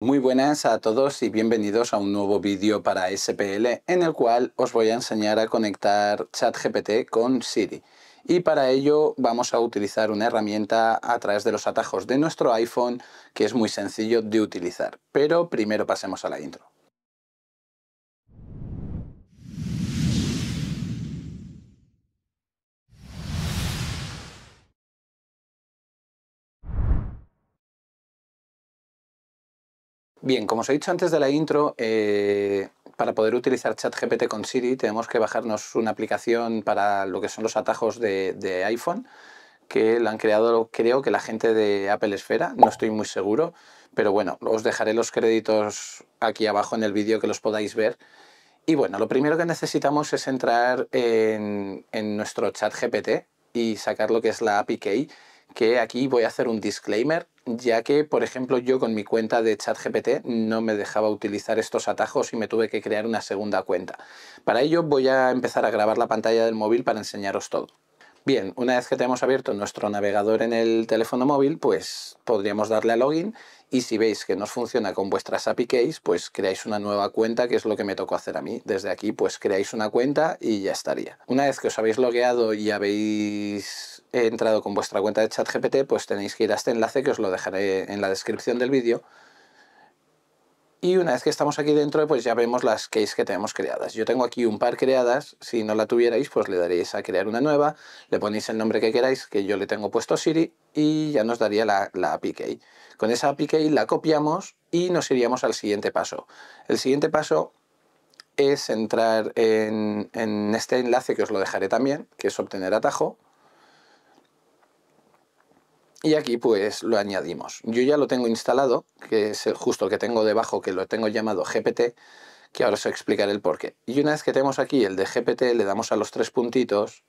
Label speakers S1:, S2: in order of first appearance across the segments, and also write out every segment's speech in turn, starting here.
S1: Muy buenas a todos y bienvenidos a un nuevo vídeo para SPL en el cual os voy a enseñar a conectar ChatGPT con Siri. Y para ello vamos a utilizar una herramienta a través de los atajos de nuestro iPhone que es muy sencillo de utilizar. Pero primero pasemos a la intro. Bien, como os he dicho antes de la intro, eh, para poder utilizar ChatGPT con Siri tenemos que bajarnos una aplicación para lo que son los atajos de, iPhone, que la han creado creo que la gente de Apple Esfera, no estoy muy seguro, pero bueno, os dejaré los créditos aquí abajo en el vídeo que los podáis ver. Y bueno, lo primero que necesitamos es entrar en, en nuestro ChatGPT y sacar lo que es la API Key, que aquí voy a hacer un disclaimer ya que, por ejemplo, yo con mi cuenta de ChatGPT no me dejaba utilizar estos atajos y me tuve que crear una segunda cuenta. Para ello voy a empezar a grabar la pantalla del móvil para enseñaros todo. Bien, una vez que tenemos abierto nuestro navegador en el teléfono móvil, pues podríamos darle a login y si veis que no funciona con vuestras API keys, pues creáis una nueva cuenta, que es lo que me tocó hacer a mí. Desde aquí, pues creáis una cuenta y ya estaría. Una vez que os habéis logueado y habéis entrado con vuestra cuenta de ChatGPT, pues tenéis que ir a este enlace que os lo dejaré en la descripción del vídeo y una vez que estamos aquí dentro, pues ya vemos las keys que tenemos creadas. Yo tengo aquí un par creadas, si no la tuvierais, pues le daréis a crear una nueva, le ponéis el nombre que queráis, que yo le tengo puesto Siri, y ya nos daría la, API key. Con esa API key la copiamos y nos iríamos al siguiente paso. El siguiente paso es entrar en, en este enlace que os lo dejaré también, que es obtener atajo, y aquí pues lo añadimos. Yo ya lo tengo instalado, que es justo el que tengo debajo, que lo tengo llamado GPT, que ahora os explicaré el porqué. Y una vez que tenemos aquí el de GPT, le damos a los tres puntitos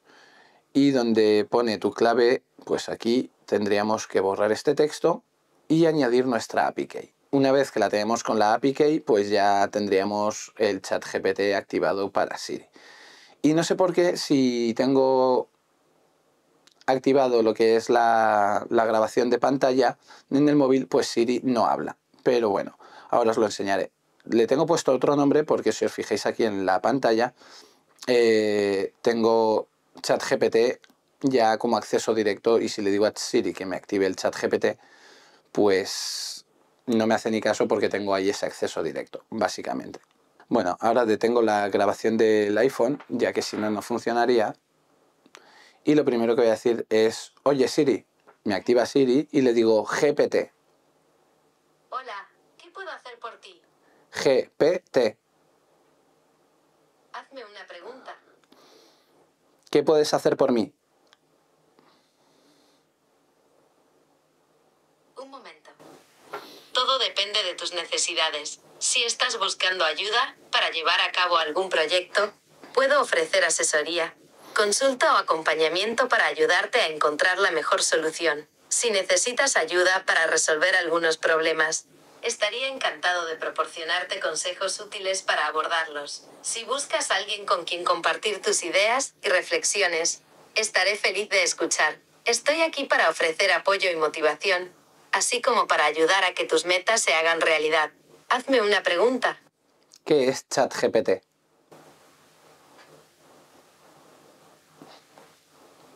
S1: y donde pone tu clave, pues aquí tendríamos que borrar este texto y añadir nuestra API key. Una vez que la tenemos con la API key, pues ya tendríamos el chat GPT activado para Siri. Y no sé por qué, si tengo activado lo que es la, grabación de pantalla en el móvil, pues Siri no habla. Pero bueno, ahora os lo enseñaré. Le tengo puesto otro nombre porque si os fijáis aquí en la pantalla, eh, tengo ChatGPT ya como acceso directo y si le digo a Siri que me active el ChatGPT, pues no me hace ni caso porque tengo ahí ese acceso directo, básicamente. Bueno, ahora detengo la grabación del iPhone, ya que si no, no funcionaría y lo primero que voy a decir es, oye Siri, me activa Siri y le digo GPT.
S2: Hola, ¿qué puedo hacer por ti?
S1: GPT.
S2: Hazme una pregunta.
S1: ¿Qué puedes hacer por mí?
S2: Un momento. Todo depende de tus necesidades. Si estás buscando ayuda para llevar a cabo algún proyecto, puedo ofrecer asesoría, Consulta o acompañamiento para ayudarte a encontrar la mejor solución. Si necesitas ayuda para resolver algunos problemas, estaría encantado de proporcionarte consejos útiles para abordarlos. Si buscas a alguien con quien compartir tus ideas y reflexiones, estaré feliz de escuchar. Estoy aquí para ofrecer apoyo y motivación, así como para ayudar a que tus metas se hagan realidad. Hazme una pregunta.
S1: ¿Qué es ChatGPT?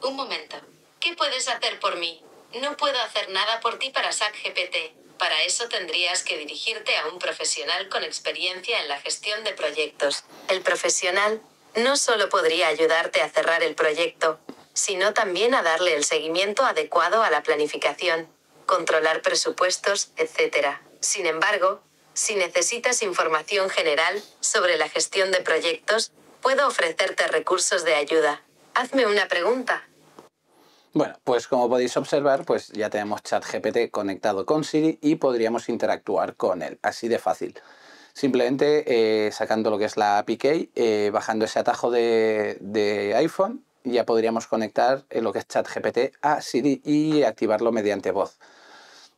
S2: Un momento. ¿Qué puedes hacer por mí? No puedo hacer nada por ti para SAC GPT. Para eso tendrías que dirigirte a un profesional con experiencia en la gestión de proyectos. El profesional no solo podría ayudarte a cerrar el proyecto, sino también a darle el seguimiento adecuado a la planificación, controlar presupuestos, etc. Sin embargo, si necesitas información general sobre la gestión de proyectos, puedo ofrecerte recursos de ayuda. Hazme una pregunta.
S1: Bueno, pues como podéis observar, pues ya tenemos ChatGPT conectado con Siri y podríamos interactuar con él, así de fácil. Simplemente eh, sacando lo que es la API eh, bajando ese atajo de, iPhone, ya podríamos conectar eh, lo que es ChatGPT a Siri y activarlo mediante voz.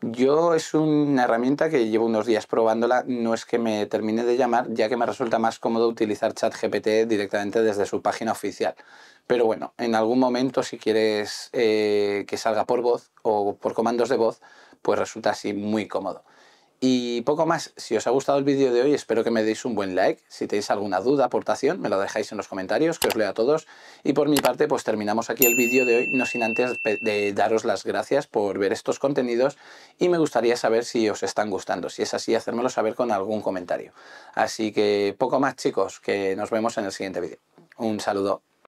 S1: Yo es una herramienta que llevo unos días probándola, no es que me termine de llamar, ya que me resulta más cómodo utilizar ChatGPT directamente desde su página oficial. Pero bueno, en algún momento si quieres eh, que salga por voz o por comandos de voz, pues resulta así muy cómodo. Y poco más, si os ha gustado el vídeo de hoy espero que me deis un buen like, si tenéis alguna duda, aportación, me lo dejáis en los comentarios, que os leo a todos. Y por mi parte pues terminamos aquí el vídeo de hoy, no sin antes de daros las gracias por ver estos contenidos y me gustaría saber si os están gustando, si es así hacérmelo saber con algún comentario. Así que poco más chicos, que nos vemos en el siguiente vídeo. Un saludo.